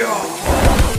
Yeah.